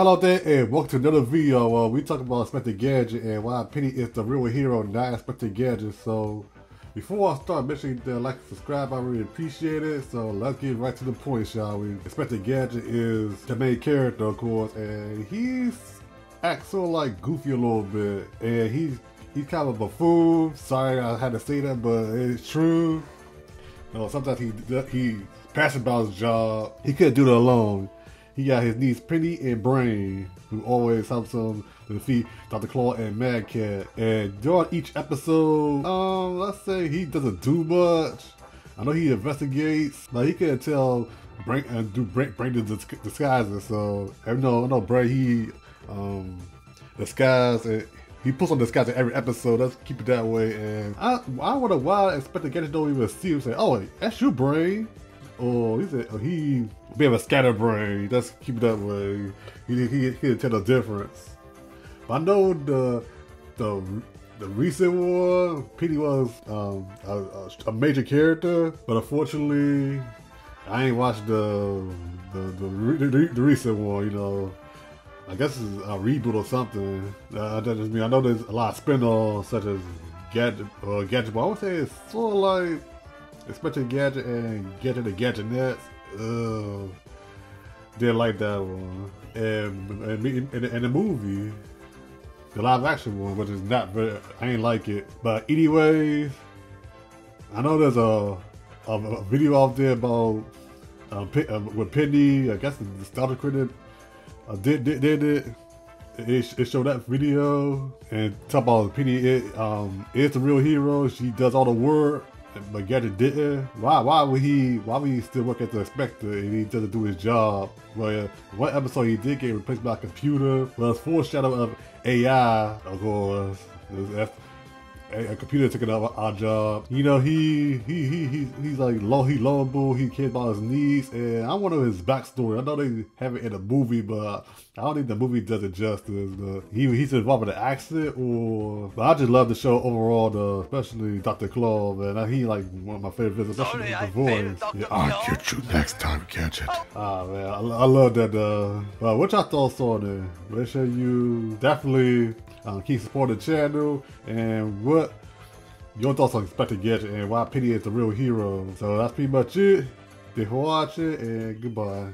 Hello there and welcome to another video. Uh, we talk about Inspector Gadget and why Penny is the real hero, not Inspector Gadget. So before I start, make sure you like and subscribe. I really appreciate it. So let's get right to the point, shall we? Inspector Gadget is the main character, of course, and he's acts sort of like goofy a little bit, and he's he's kind of a buffoon. Sorry, I had to say that, but it's true. You know, sometimes he he passes about his job. He couldn't do it alone. He got his niece Penny and Brain, who always helps him defeat Dr. Claw and Mad Cat. And during each episode, um, let's say he doesn't do much. I know he investigates, but he can't tell Brain and do Brain, Brain the disguises. So I know, I know Brain he um disguise and he puts on disguise in every episode. Let's keep it that way. And I, I wonder why Inspector Gadget don't even see him say, "Oh, that's your brain." Oh, he said oh, he of a scatterbrain. Let's keep it that way. He he he tell the difference. But I know the the the recent one, Petey was um, a, a, major character, but unfortunately, I ain't watched the the the, the, the recent one. You know, I guess it's a reboot or something. Uh, that just mean I know there's a lot of spin-offs such as Gadget, uh, Gadget, but I would say it's sort of like especially Gadget and Gadget the Gadgetinis. Ugh. Didn't like that one. And, and, and, the movie, the live action one, which is not very, I ain't like it. But anyways, I know there's a, a, a video out there about uh, uh, with Penny, I guess the starter critic uh, did, did, did it. It, it showed that video and talk about Penny it, um, is the real hero. She does all the work but Gadget didn't. Why? Why would he? Why would he still work at the Inspector and he doesn't do his job? Well, one episode he did get replaced by a computer. It's foreshadow of AI, of course. A, a computer taking over our job. You know, he he he, he he's like low he lovable. He cares about his needs, and I want to know his backstory. I know they have it in a movie, but I don't think the movie does it justice. But he he's involved in an accident, or but I just love the show overall. The especially Dr. Claw, man. He like one of my favorite villains, especially Sorry, the voice. Yeah, I'll get you next time, Gadget. Ah man, I, I love that. Uh, well, what y'all thoughts on it? Make sure you definitely um, keep supporting the channel and what what your thoughts on Inspector Gadget and why Penny is the real hero. So that's pretty much it. Thanks for watching and goodbye.